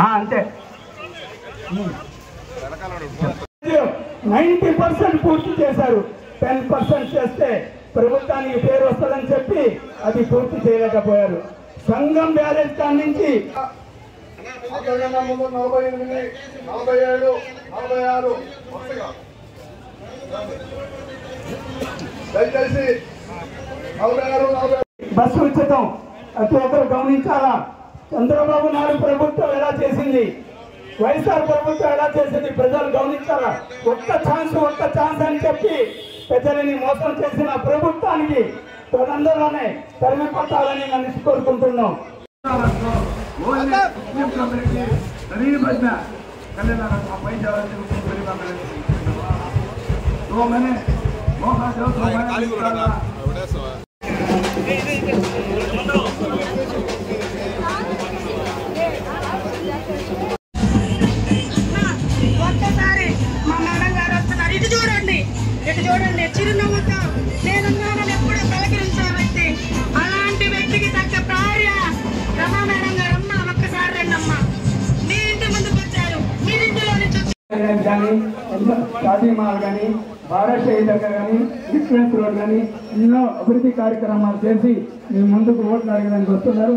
ఆ, అంతే. Ninety percent పూర్తి చేశారు. టెన్ పర్సెంట్ చేస్తే ప్రభుత్వానికి పేరు వస్తుందని చెప్పి అది పూర్తి చేయలేకపోయారు. సంఘం బ్యాలెన్స్ కాడి నుంచి నలభై ఎనిమిది నలభై ఏడు నలభై ఆరు దయచేసి నలభై ఆరు నలభై బస్సు ఉచితం. ప్రతి ఒక్కరు గమనించాలా? చంద్రబాబు నాయుడు ప్రభుత్వం ఎలా చేసింది వైఎస్ఆర్ ప్రభుత్వం ఎలా చేసింది ప్రజలు గమనించారా ఒక్క ఛాన్స్ ఒక్క ఛాన్స్ అని చెప్పి ప్రజలని మోసం చేసిన ప్రభుత్వానికి తనందరూనే తరిమి పట్టాలని నన్ను కోరుకుంటున్నాం ఒక్కసారి నుంచి కానీ షాదీ మాల్ కానీ భారత్ దగ్గర కానీ ఇన్సూరెన్స్ రోడ్ కానీ ఎన్నో అభివృద్ధి కార్యక్రమాలు చేసి మీ ముందుకు ఓట్లు అడగడానికి వస్తున్నారు.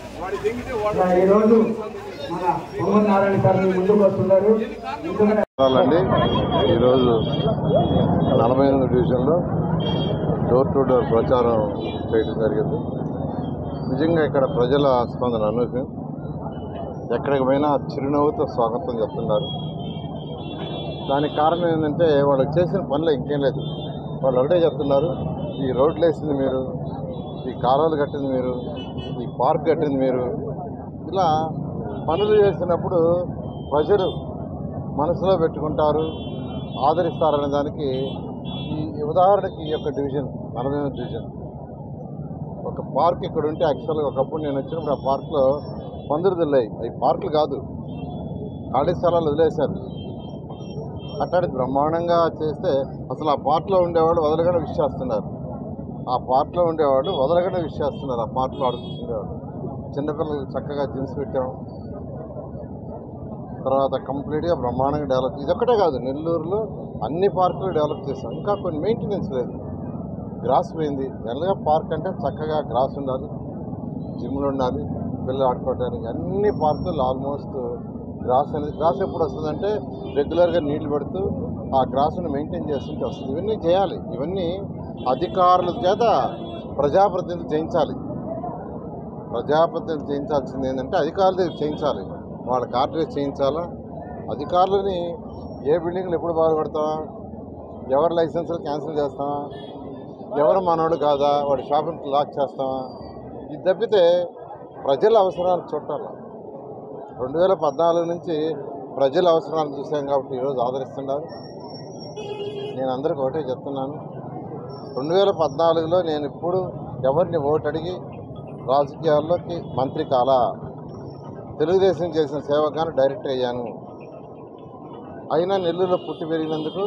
ఈరోజు మన పొంగల్ నారాయణ గారు ముందుకు వస్తున్నారు. ఈరోజు నలభై ఎనిమిది డివిజన్లో డోర్ టు డోర్ ప్రచారం చేయడం జరిగింది. నిజంగా ఇక్కడ ప్రజల స్పందన అనూహ్యం. ఎక్కడికి పోయినా చిరునవ్వుతో స్వాగతం చెప్తున్నారు. దానికి కారణం ఏంటంటే వాళ్ళకి చేసిన పనులు ఇంకేం లేదు. వాళ్ళు ఒకటే చెప్తున్నారు ఈ రోడ్లు వేసింది మీరు ఈ కాలువలు కట్టింది మీరు పార్క్ కట్టింది మీరు. ఇలా పనులు చేసినప్పుడు ప్రజలు మనసులో పెట్టుకుంటారు ఆదరిస్తారనే దానికి ఈ ఉదాహరణకి ఈ యొక్క డివిజన్ నలభై డివిజన్. ఒక పార్క్ ఇక్కడ ఉంటే యాక్చువల్గా ఒకప్పుడు నేను వచ్చినప్పుడు ఆ పార్క్లో పందులు దిల్లాయి అవి పార్కులు కాదు. ఖాళీ స్థలాలు వదిలేశారు. అట్లాంటి బ్రహ్మాండంగా చేస్తే అసలు ఆ పార్క్లో ఉండేవాళ్ళు వదలగానే విష్ చేస్తున్నారు. ఆ పార్ట్లో ఉండేవాళ్ళు వదలగానే విష్ చేస్తున్నారు. ఆ పార్ట్లో ఆడుకుంటుండేవాళ్ళు చిన్నపిల్లలకి చక్కగా జిమ్స్ పెట్టాం. తర్వాత కంప్లీట్గా బ్రహ్మాండంగా డెవలప్ ఇదొక్కటే కాదు నెల్లూరులో అన్ని పార్కులు డెవలప్ చేశాం. ఇంకా కొన్ని మెయింటెనెన్స్ లేదు. గ్రాస్ పోయింది. జనరల్గా పార్క్ అంటే చక్కగా గ్రాస్ ఉండాలి జిమ్లు ఉండాలి పిల్లలు ఆడుకోవడానికి. అన్ని పార్కులు ఆల్మోస్ట్ గ్రాస్ అనేది గ్రాస్ ఎప్పుడు వస్తుందంటే రెగ్యులర్గా నీళ్ళు పెడుతూ ఆ గ్రాస్ను మెయింటైన్ చేస్తుంటే వస్తుంది. ఇవన్నీ చేయాలి. ఇవన్నీ అధికారుల చేత ప్రజాప్రతినిధులు చేయించాలి. ప్రజాప్రతినిధులు చేయించాల్సింది ఏంటంటే అధికారుల దగ్గర చేయించాలి. వాళ్ళ కార్డు చేయించాలా? అధికారులని ఏ బిల్డింగ్లు ఎప్పుడు బాగుపడతాం ఎవరి లైసెన్సులు క్యాన్సిల్ చేస్తాం? ఎవరు మనోడు కాదా? వాడి షాపింగ్ లాక్ చేస్తామా ఇది తప్పితే ప్రజల అవసరాలు చూడాల రెండు వేల పద్నాలుగు నుంచి ప్రజల అవసరాలు చూసాం కాబట్టి ఈరోజు ఆదరిస్తున్నారు. నేను అందరికీ ఒకటే చెప్తున్నాను. రెండు వేల పద్నాలుగులో నేను ఇప్పుడు ఎవరిని ఓటు అడిగి రాజకీయాల్లోకి మంత్రి కాలా. తెలుగుదేశం చేసిన సేవకాన్ని డైరెక్ట్ అయ్యాను. అయినా నెల్లూరులో పుట్టి పెరిగినందుకు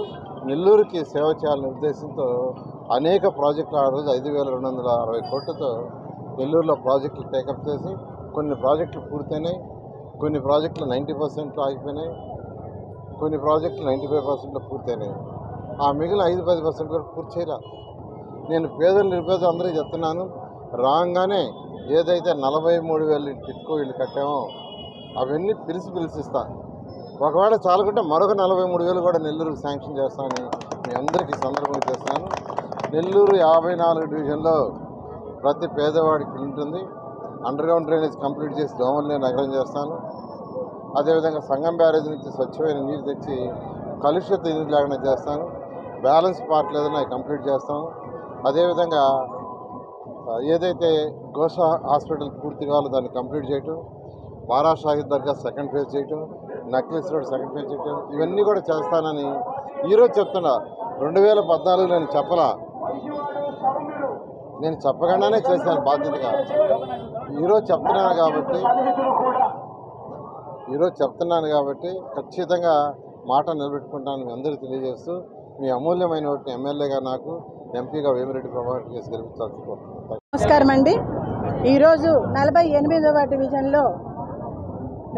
నెల్లూరుకి సేవ చేయాలనే ఉద్దేశంతో అనేక ప్రాజెక్టులు ఆ రోజు ఐదు వేల రెండు వందల అరవై కోట్లతో నెల్లూరులో ప్రాజెక్టులు టేకప్ చేసి కొన్ని ప్రాజెక్టులు పూర్తయినాయి. కొన్ని ప్రాజెక్టులు నైంటీ పర్సెంట్లో ఆగిపోయినాయి. కొన్ని ప్రాజెక్టులు నైంటీ ఫైవ్ పర్సెంట్లో పూర్తయినాయి. ఆ మిగిలిన ఐదు పది పర్సెంట్ వరకు పూర్తి చేయాలి. నేను పేదలు నిరుపేదలు అందరికీ చెప్తున్నాను. రాగానే ఏదైతే నలభై మూడు వేలు టిట్కో ఇల్లు కట్టామో అవన్నీ పిలిచి పిలిచిస్తా. ఒకవేళ చాలకుంటే మరొక నలభై మూడు వేలు కూడా నెల్లూరుకు శాంక్షన్ చేస్తానని మీ అందరికీ సందర్భం చేస్తాను నెల్లూరు యాభై నాలుగు డివిజన్లో ప్రతి పేదవాడికి ఉంటుంది. అండర్ గ్రౌండ్ డ్రైనేజ్ కంప్లీట్ చేసి దోమల్ని నగరం చేస్తాను. అదేవిధంగా సంగం బ్యారేజ్ నుంచి స్వచ్ఛమైన నీరు తెచ్చి కలుషిత నీరు లేకుండా చేస్తాను. బ్యాలెన్స్ పార్ట్ లేదని కంప్లీట్ చేస్తాను. అదేవిధంగా ఏదైతే గోష హాస్పిటల్ పూర్తి కావాలో దాన్ని కంప్లీట్ చేయటం బారా షాహిద్ దర్గా సెకండ్ ఫేజ్ చేయటం నక్లెస్ రోడ్ సెకండ్ ఫేజ్ చేయటం ఇవన్నీ కూడా చేస్తానని ఈరోజు చెప్తున్నా. రెండు వేల పద్నాలుగు నేను చెప్పలా. నేను చెప్పకుండానే చేశాను బాధ్యతగా. ఈరోజు చెప్తున్నాను కాబట్టి ఈరోజు చెప్తున్నాను కాబట్టి ఖచ్చితంగా మాట నిలబెట్టుకుంటాను మీ అందరికీ తెలియజేస్తూ మీ అమూల్యమైన ఓటుని ఎమ్మెల్యేగా నాకు ఎంపీగా వేమిరెడ్డి ప్రభాకర్ కేసు గెలిపించాల్సి నమస్కారం అండి. ఈరోజు నలభై ఎనిమిదవ డివిజన్లో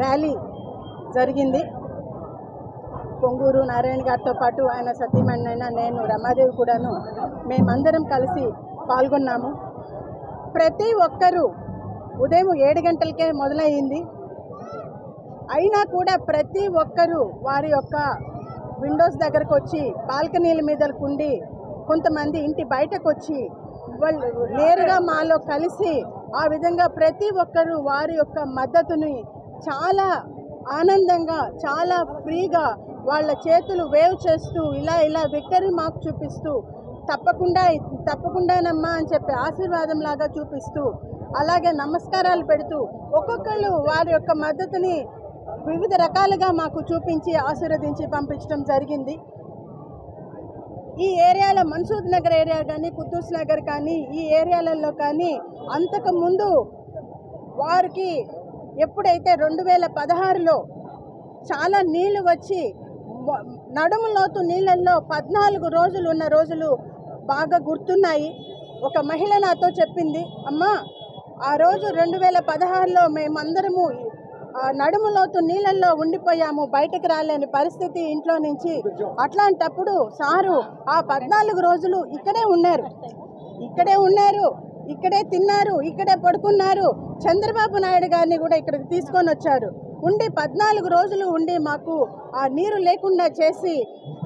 ర్యాలీ జరిగింది. పొంగూరు నారాయణ గారితో పాటు ఆయన సతీమణి నేను రమాదేవి కూడాను మేమందరం కలిసి పాల్గొన్నాము. ప్రతి ఒక్కరూ ఉదయం ఏడు గంటలకే మొదలయ్యింది. అయినా కూడా ప్రతి ఒక్కరూ వారి యొక్క విండోస్ దగ్గరకు వచ్చి బాల్కనీల మీద కుండి కొంతమంది ఇంటి బయటకు వచ్చి వాళ్ళు నేరుగా మాలో కలిసి ఆ విధంగా ప్రతి ఒక్కరూ వారి యొక్క మద్దతుని చాలా ఆనందంగా చాలా ఫ్రీగా వాళ్ళ చేతులు వేవ్ చేస్తూ ఇలా ఇలా విక్టరీ మార్క్ చూపిస్తూ తప్పకుండా తప్పకుండానమ్మా అని చెప్పి ఆశీర్వాదం లాగా చూపిస్తూ అలాగే నమస్కారాలు పెడుతూ ఒక్కొక్కళ్ళు వారి యొక్క మద్దతుని వివిధ రకాలుగా మాకు చూపించి ఆశీర్వదించి పంపించడం జరిగింది. ఈ ఏరియాలో మన్సూద్ నగర్ ఏరియా కానీ కుద్దూస్ నగర్ కానీ ఈ ఏరియాలలో కానీ అంతకు ముందు వారికి ఎప్పుడైతే రెండు వేల పదహారులో చాలా నీళ్ళు వచ్చి నడుములోతు నడుము లోతు నీళ్ళల్లో పద్నాలుగు రోజులు ఉన్న రోజులు బాగా గుర్తున్నాయి. ఒక మహిళ నాతో చెప్పింది అమ్మా ఆ రోజు రెండు వేల పదహారులో మేమందరము ఆ నీళ్ళల్లో ఉండిపోయాము బయటకు రాలేని పరిస్థితి ఇంట్లో నుంచి. అట్లాంటప్పుడు సారు ఆ పద్నాలుగు రోజులు ఇక్కడే ఉన్నారు. ఇక్కడే ఉన్నారు ఇక్కడే తిన్నారు ఇక్కడే పడుకున్నారు. చంద్రబాబు నాయుడు గారిని కూడా ఇక్కడికి తీసుకొని వచ్చారు. ఉండి పద్నాలుగు రోజులు ఉండి మాకు ఆ నీరు లేకుండా చేసి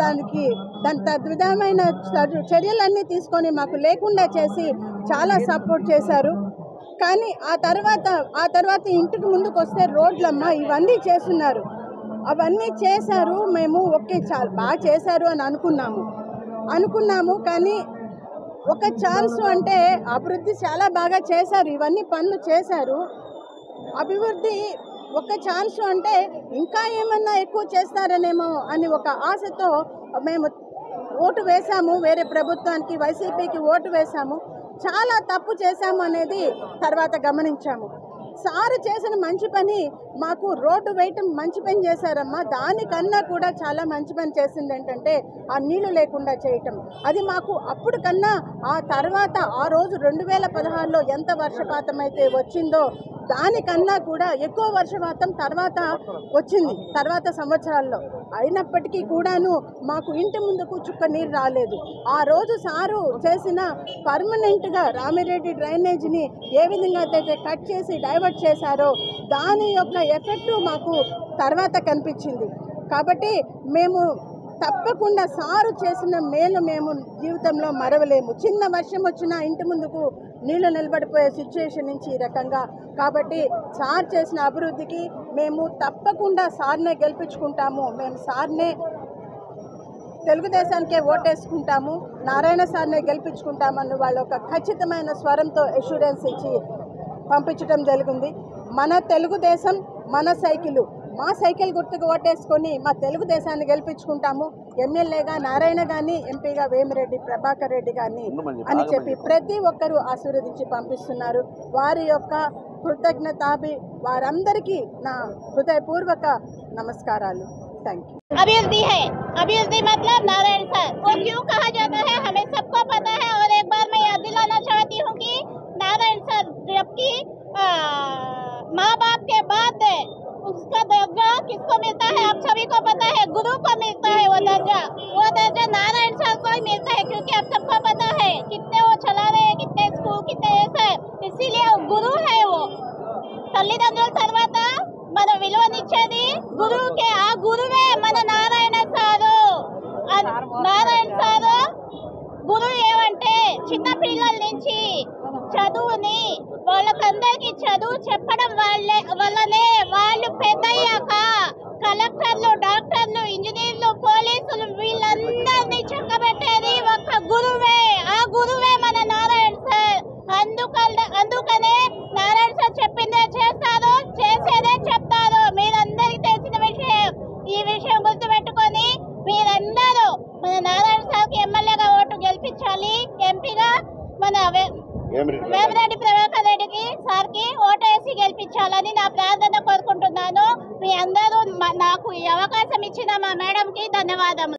దానికి దాని తద్విధమైన చర్యలన్నీ తీసుకొని మాకు లేకుండా చేసి చాలా సపోర్ట్ చేశారు. కానీ ఆ తర్వాత ఆ తర్వాత ఇంటికి ముందుకు వస్తే రోడ్లమ్మ ఇవన్నీ చేస్తున్నారు. అవన్నీ చేశారు మేము ఓకే చాలా బాగా చేశారు అని అనుకున్నాము. అనుకున్నాము కానీ ఒక ఛాన్స్ అంటే అభివృద్ధి చాలా బాగా చేశారు ఇవన్నీ పనులు చేశారు. అభివృద్ధి ఒక ఛాన్స్ అంటే ఇంకా ఏమన్నా ఎక్కువ చేస్తారనేమో అని ఒక ఆశతో మేము ఓటు వేశాము వేరే ప్రభుత్వానికి వైసీపీకి ఓటు వేశాము. చాలా తప్పు చేశాము అనేది తర్వాత గమనించాము. సారు చేసిన మంచి పని మాకు రోడ్డు వేయటం మంచి పని చేశారమ్మా. దానికన్నా కూడా చాలా మంచి పని చేసింది ఏంటంటే ఆ నీళ్ళు లేకుండా చేయటం. అది మాకు అప్పుడు కన్నా ఆ తర్వాత ఆ రోజు రెండు వేల పదహారులో ఎంత వర్షపాతం అయితే వచ్చిందో దానికన్నా కూడా ఎక్కువ వర్షపాతం తర్వాత వచ్చింది తర్వాత సంవత్సరాల్లో. అయినప్పటికీ కూడాను మాకు ఇంటి ముందుకు చుక్క నీరు రాలేదు. ఆ రోజు సారు చేసిన పర్మనెంట్గా రామిరెడ్డి డ్రైనేజీని ఏ విధంగా అయితే కట్ చేసి డైవర్ట్ చేశారో దాని యొక్క ఎఫెక్టు మాకు తర్వాత కనిపించింది. కాబట్టి మేము తప్పకుండా సారు చేసిన మేలు మేము జీవితంలో మరవలేము. చిన్న వర్షం వచ్చినా ఇంటి ముందుకు నీళ్ళు నిలబడిపోయే సిచ్యుయేషన్ నుంచి ఈ రకంగా. కాబట్టి సార్ చేసిన అభివృద్ధికి మేము తప్పకుండా సార్నే గెలిపించుకుంటాము. మేము సార్నే తెలుగుదేశానికే ఓటేసుకుంటాము. నారాయణ సార్నే గెలిపించుకుంటామని వాళ్ళు ఒక ఖచ్చితమైన స్వరంతో అష్యూరెన్స్ ఇచ్చి పంపించడం జరిగింది. మన తెలుగుదేశం మన సైకిలు మా సైకిల్ గుర్తుకు ఓటేసుకొని మా తెలుగుదేశాన్ని గెలిపించుకుంటాము ఎమ్మెల్యేగా నారాయణ గాని ఎంపీగా వేమిరెడ్డి ప్రభాకర్ రెడ్డి గాని అని చెప్పి ప్రతి ఒక్కరూ ఆశీర్వదించి పంపిస్తున్నారు వారి యొక్క కృతజ్ఞతాభి వారందరికీ నా హృదయపూర్వక నమస్కారాలు థ్యాంక్ యూ अभिवृद्धि है अभिवृद्धि मतलब नारायण सर वो क्यों कहा जाता है हमें सबको पता है और एक बार मैं याद दिलाना चाहती हूँ कि नारायण सर जबकि माँ बाप के बाद उसका दर्जा किसको मिलता है? आप सभी को पता है, गुरु को मिलता है वो दर्जा। वो చిన్న పిల్లల నుంచి చదువుని వాళ్ళకందరికీ చదువు చెప్పడం వాళ్ళే వల్లనే వాళ్ళు పెద్దయ్యాక కలెక్టర్లు డాక్టర్లు ఇంజనీర్లు పోలీసులు